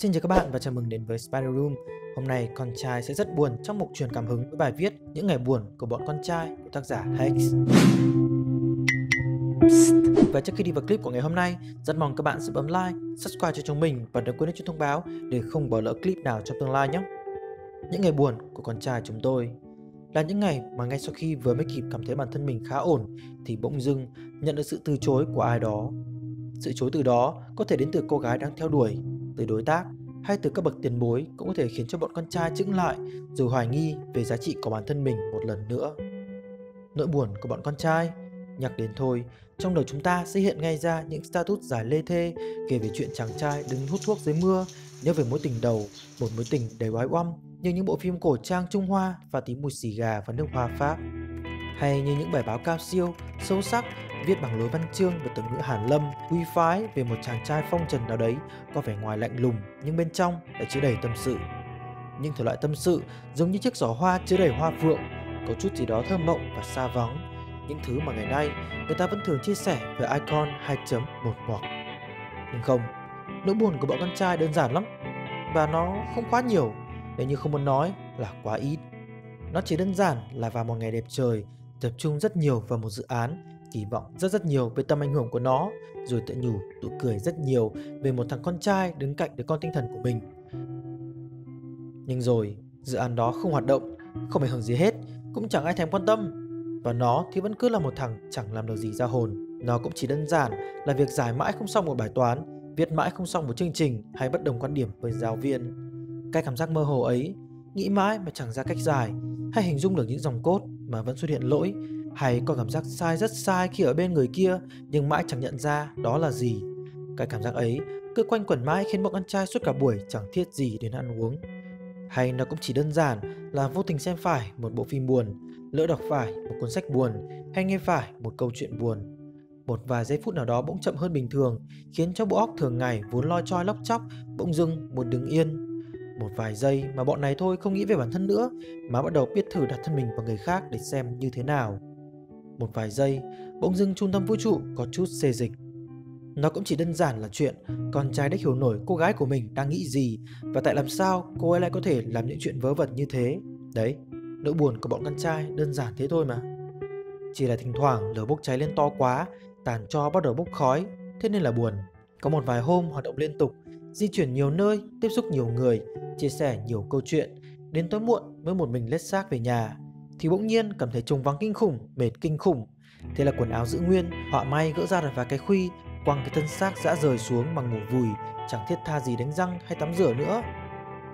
Xin chào các bạn và chào mừng đến với Spider Room. Hôm nay con trai sẽ rất buồn trong mục truyền cảm hứng với bài viết Những ngày buồn của bọn con trai của tác giả Hex. Và trước khi đi vào clip của ngày hôm nay, rất mong các bạn sẽ bấm like, subscribe cho chúng mình và đừng quên nhấn chuông thông báo để không bỏ lỡ clip nào trong tương lai nhé. Những ngày buồn của con trai chúng tôi là những ngày mà ngay sau khi vừa mới kịp cảm thấy bản thân mình khá ổn thì bỗng dưng nhận được sự từ chối của ai đó. Sự chối từ đó có thể đến từ cô gái đang theo đuổi, từ đối tác hay từ các bậc tiền bối cũng có thể khiến cho bọn con trai chững lại rồi hoài nghi về giá trị của bản thân mình một lần nữa. Nỗi buồn của bọn con trai Nhắc đến thôi, trong đầu chúng ta sẽ hiện ngay ra những status dài lê thê kể về chuyện chàng trai đứng hút thuốc dưới mưa, nhớ về mối tình đầu, một mối tình đầy oái oăm như những bộ phim cổ trang Trung Hoa và tí mùi xì gà và nước hoa Pháp. Hay như những bài báo cao siêu, sâu sắc, viết bằng lối văn chương và từ ngữ hàn lâm, quy phái về một chàng trai phong trần nào đấy có vẻ ngoài lạnh lùng nhưng bên trong lại chứa đầy tâm sự. Nhưng thể loại tâm sự giống như chiếc giỏ hoa chứa đầy hoa phượng, có chút gì đó thơ mộng và xa vắng, những thứ mà ngày nay người ta vẫn thường chia sẻ với icon 2.1 ngoặc. Nhưng không, nỗi buồn của bọn con trai đơn giản lắm và nó không quá nhiều nếu như không muốn nói là quá ít. Nó chỉ đơn giản là vào một ngày đẹp trời, tập trung rất nhiều vào một dự án, kỳ vọng rất rất nhiều về tầm ảnh hưởng của nó, rồi tự nhủ tụ cười rất nhiều về một thằng con trai đứng cạnh đứa con tinh thần của mình. Nhưng rồi, dự án đó không hoạt động, không ảnh hưởng gì hết, cũng chẳng ai thèm quan tâm. Và nó thì vẫn cứ là một thằng chẳng làm được gì ra hồn. Nó cũng chỉ đơn giản là việc giải mãi không xong một bài toán, viết mãi không xong một chương trình hay bất đồng quan điểm với giáo viên. Cái cảm giác mơ hồ ấy, nghĩ mãi mà chẳng ra cách giải, hay hình dung được những dòng cốt mà vẫn xuất hiện lỗi, hay có cảm giác sai rất sai khi ở bên người kia nhưng mãi chẳng nhận ra đó là gì. Cái cảm giác ấy cứ quanh quẩn mãi khiến bọn con trai suốt cả buổi chẳng thiết gì đến ăn uống. Hay nó cũng chỉ đơn giản là vô tình xem phải một bộ phim buồn, lỡ đọc phải một cuốn sách buồn hay nghe phải một câu chuyện buồn. Một vài giây phút nào đó bỗng chậm hơn bình thường, khiến cho bộ óc thường ngày vốn loi choi lóc chóc bỗng dưng một đứng yên. Một vài giây mà bọn này thôi không nghĩ về bản thân nữa, mà bắt đầu biết thử đặt thân mình vào người khác để xem như thế nào. Một vài giây, bỗng dưng trung tâm vũ trụ có chút xê dịch. Nó cũng chỉ đơn giản là chuyện con trai đã hiểu nổi cô gái của mình đang nghĩ gì và tại làm sao cô ấy lại có thể làm những chuyện vớ vẩn như thế. Đấy, Nỗi buồn của bọn con trai đơn giản thế thôi mà Chỉ là thỉnh thoảng lửa bốc cháy lên to quá Tàn cho bắt đầu bốc khói Thế nên là buồn Có một vài hôm hoạt động liên tục Di chuyển nhiều nơi, tiếp xúc nhiều người Chia sẻ nhiều câu chuyện Đến tối muộn mới một mình lết xác về nhà Thì bỗng nhiên cảm thấy trùng vắng kinh khủng Mệt kinh khủng Thế là quần áo giữ nguyên Họa may gỡ ra được vài cái khuy Quăng cái thân xác dã rời xuống bằng ngủ vùi Chẳng thiết tha gì đánh răng hay tắm rửa nữa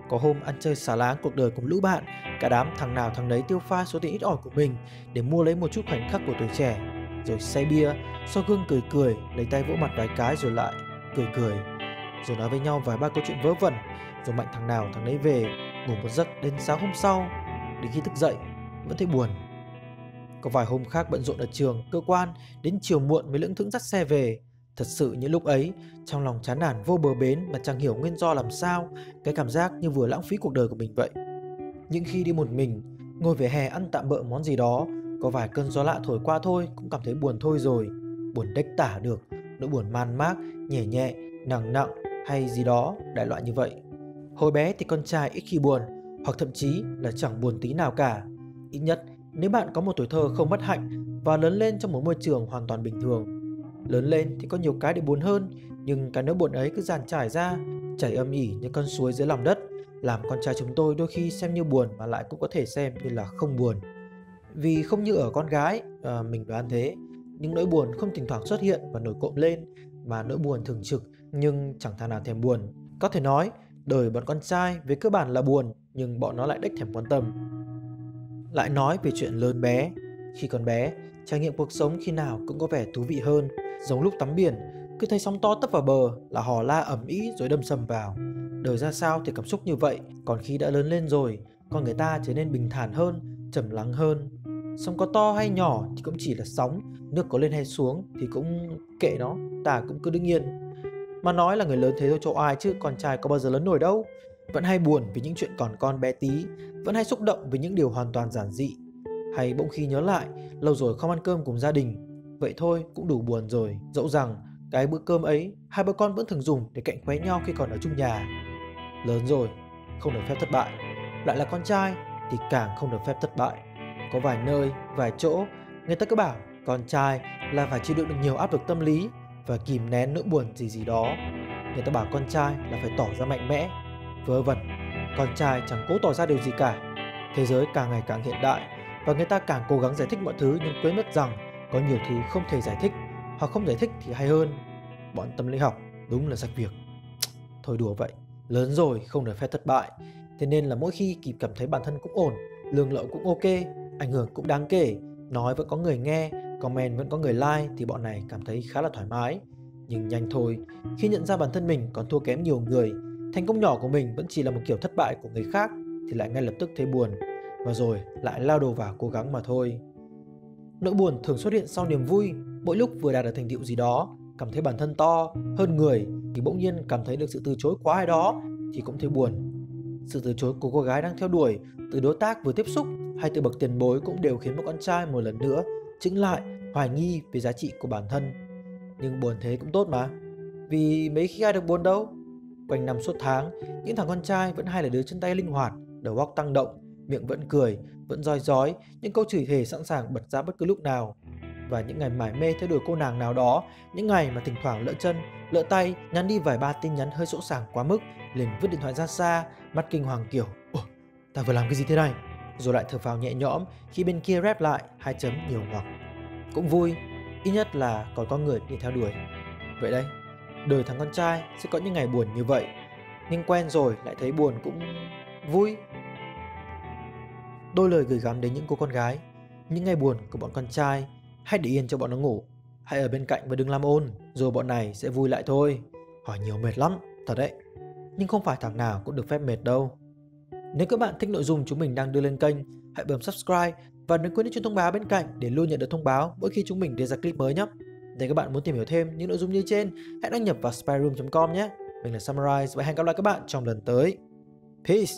có hôm ăn chơi xả láng cuộc đời cùng lũ bạn, cả đám thằng nào thằng nấy tiêu pha số tiền ít ỏi của mình để mua lấy một chút khoảnh khắc của tuổi trẻ. Rồi say bia, so gương cười cười, lấy tay vỗ mặt vài cái rồi lại cười cười. Rồi nói với nhau vài ba câu chuyện vớ vẩn, rồi mạnh thằng nào thằng đấy về, ngủ một giấc đến sáng hôm sau. Đến khi thức dậy, vẫn thấy buồn. Có vài hôm khác bận rộn ở trường, cơ quan, đến chiều muộn mới lững thững dắt xe về, Thật sự những lúc ấy, trong lòng chán nản vô bờ bến mà chẳng hiểu nguyên do làm sao, cái cảm giác như vừa lãng phí cuộc đời của mình vậy. Những khi đi một mình, ngồi về hè ăn tạm bợ món gì đó, có vài cơn gió lạ thổi qua thôi cũng cảm thấy buồn thôi rồi. Buồn đếch tả được, nỗi buồn man mác, nhẹ nhẹ, nặng nặng hay gì đó, đại loại như vậy. Hồi bé thì con trai ít khi buồn, hoặc thậm chí là chẳng buồn tí nào cả. Ít nhất, nếu bạn có một tuổi thơ không bất hạnh và lớn lên trong một môi trường hoàn toàn bình thường, Lớn lên thì có nhiều cái để buồn hơn, nhưng cái nỗi buồn ấy cứ dàn trải ra, chảy âm ỉ như con suối dưới lòng đất, làm con trai chúng tôi đôi khi xem như buồn mà lại cũng có thể xem như là không buồn. Vì không như ở con gái, à, mình đoán thế, những nỗi buồn không thỉnh thoảng xuất hiện và nổi cộm lên, mà nỗi buồn thường trực nhưng chẳng thà nào thèm buồn. Có thể nói, đời bọn con trai về cơ bản là buồn, nhưng bọn nó lại đếch thèm quan tâm. Lại nói về chuyện lớn bé, khi còn bé, trải nghiệm cuộc sống khi nào cũng có vẻ thú vị hơn Giống lúc tắm biển, cứ thấy sóng to tấp vào bờ là hò la ẩm ý rồi đâm sầm vào. Đời ra sao thì cảm xúc như vậy, còn khi đã lớn lên rồi, con người ta trở nên bình thản hơn, trầm lắng hơn. Sóng có to hay nhỏ thì cũng chỉ là sóng, nước có lên hay xuống thì cũng kệ nó, ta cũng cứ đương yên. Mà nói là người lớn thế thôi cho ai chứ con trai có bao giờ lớn nổi đâu. Vẫn hay buồn vì những chuyện còn con bé tí, vẫn hay xúc động vì những điều hoàn toàn giản dị. Hay bỗng khi nhớ lại, lâu rồi không ăn cơm cùng gia đình, Vậy thôi cũng đủ buồn rồi Dẫu rằng cái bữa cơm ấy Hai bố con vẫn thường dùng để cạnh khóe nhau khi còn ở chung nhà Lớn rồi, không được phép thất bại. Lại là con trai thì càng không được phép thất bại. Có vài nơi, vài chỗ, người ta cứ bảo con trai là phải chịu đựng được nhiều áp lực tâm lý và kìm nén nỗi buồn gì gì đó. Người ta bảo con trai là phải tỏ ra mạnh mẽ. Vớ vẩn, con trai chẳng cố tỏ ra điều gì cả. Thế giới càng ngày càng hiện đại và người ta càng cố gắng giải thích mọi thứ nhưng quên mất rằng có nhiều thứ không thể giải thích hoặc không giải thích thì hay hơn. Bọn tâm lý học đúng là sạch việc. Thôi đùa vậy, lớn rồi không được phép thất bại. Thế nên là mỗi khi kịp cảm thấy bản thân cũng ổn, lương lậu cũng ok, ảnh hưởng cũng đáng kể, nói vẫn có người nghe, comment vẫn có người like thì bọn này cảm thấy khá là thoải mái. Nhưng nhanh thôi, khi nhận ra bản thân mình còn thua kém nhiều người, thành công nhỏ của mình vẫn chỉ là một kiểu thất bại của người khác thì lại ngay lập tức thấy buồn và rồi lại lao đầu vào cố gắng mà thôi. Nỗi buồn thường xuất hiện sau niềm vui, mỗi lúc vừa đạt được thành tựu gì đó, cảm thấy bản thân to, hơn người thì bỗng nhiên cảm thấy được sự từ chối quá ai đó thì cũng thấy buồn. Sự từ chối của cô gái đang theo đuổi, từ đối tác vừa tiếp xúc hay từ bậc tiền bối cũng đều khiến một con trai một lần nữa chứng lại, hoài nghi về giá trị của bản thân. Nhưng buồn thế cũng tốt mà, vì mấy khi ai được buồn đâu. Quanh năm suốt tháng, những thằng con trai vẫn hay là đứa chân tay linh hoạt, đầu óc tăng động, miệng vẫn cười, vẫn roi rói, những câu chửi thề sẵn sàng bật ra bất cứ lúc nào. Và những ngày mải mê theo đuổi cô nàng nào đó, những ngày mà thỉnh thoảng lỡ chân, lỡ tay, nhắn đi vài ba tin nhắn hơi sỗ sàng quá mức, liền vứt điện thoại ra xa, mắt kinh hoàng kiểu Ủa, ta vừa làm cái gì thế này? Rồi lại thở phào nhẹ nhõm khi bên kia rep lại hai chấm nhiều ngoặc. Cũng vui, ít nhất là còn có người đi theo đuổi. Vậy đây, đời thằng con trai sẽ có những ngày buồn như vậy, nhưng quen rồi lại thấy buồn cũng vui. Đôi lời gửi gắm đến những cô con gái. Những ngày buồn của bọn con trai Hãy để yên cho bọn nó ngủ. Hãy ở bên cạnh và đừng làm ôn Rồi bọn này sẽ vui lại thôi. Hỏi nhiều mệt lắm, thật đấy. Nhưng không phải thằng nào cũng được phép mệt đâu. Nếu các bạn thích nội dung chúng mình đang đưa lên kênh, Hãy bấm subscribe Và đừng quên nhấn chuông thông báo bên cạnh Để luôn nhận được thông báo mỗi khi chúng mình đưa ra clip mới nhé. Nếu các bạn muốn tìm hiểu thêm những nội dung như trên, Hãy đăng nhập vào spyroom.com nhé. Mình là Summarize và hẹn gặp lại các bạn trong lần tới. Peace!